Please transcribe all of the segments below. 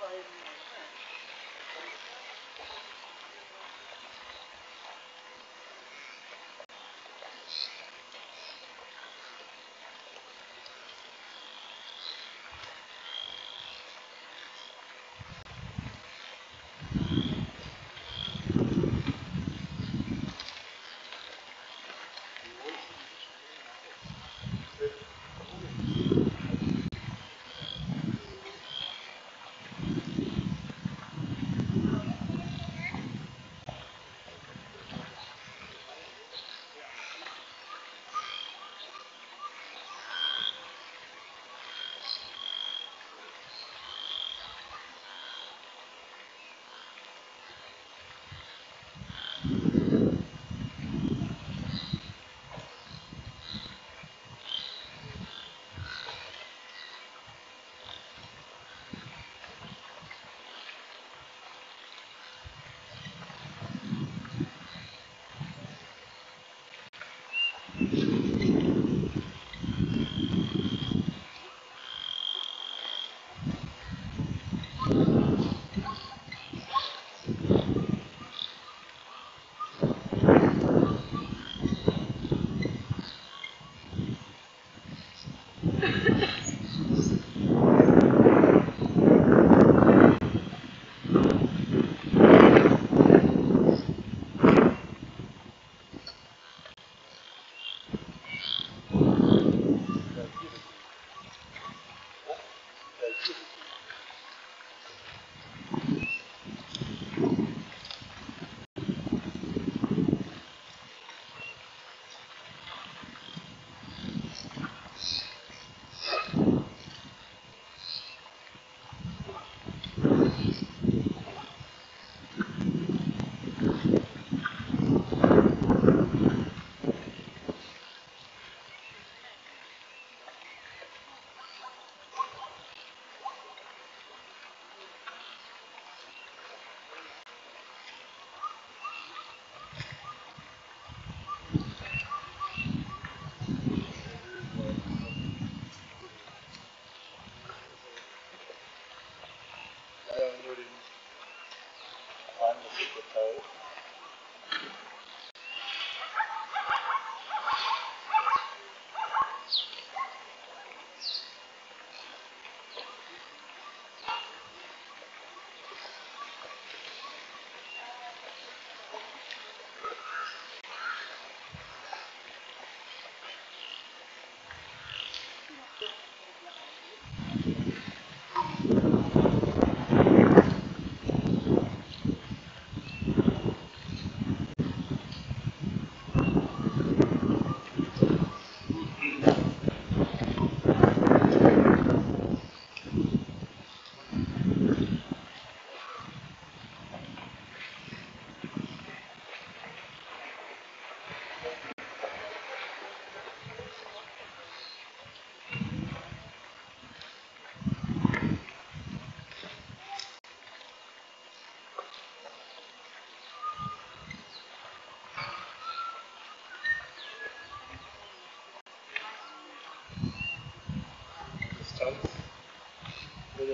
Bye.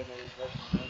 Thank you.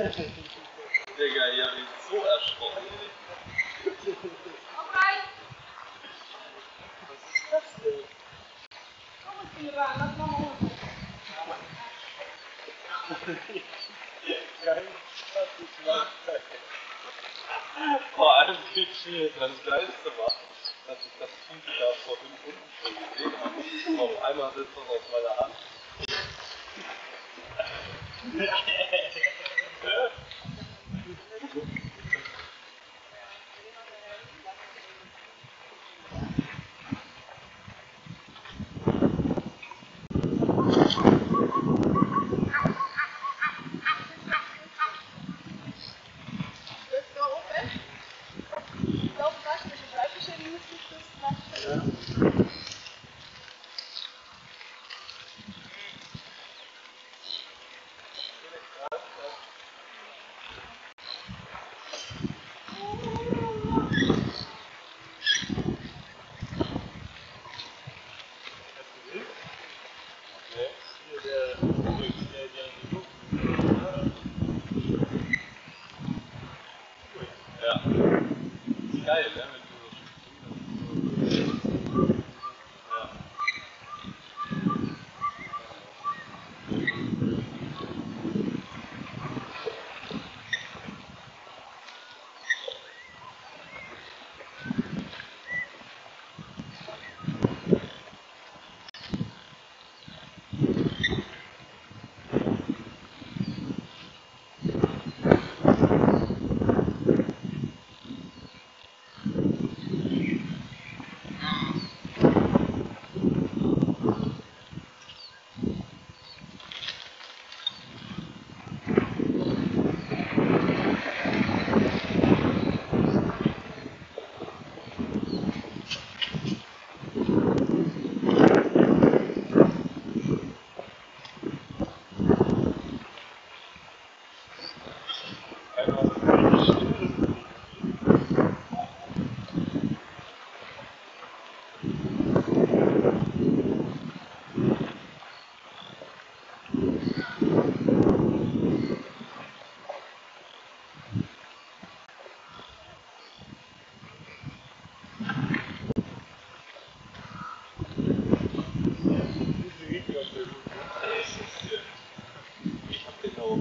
Digga, ich hab mich so erschrocken. Komm rein! Was ist das denn? Komm ins Spiel rein, lass Mama holen. Geil, ich mache. Vor allem die das Geilste war, dass ich das Vieh da vorhin unten schon gesehen habe. Und auf einmal sitzt das auf meiner Hand. Ich habe genau.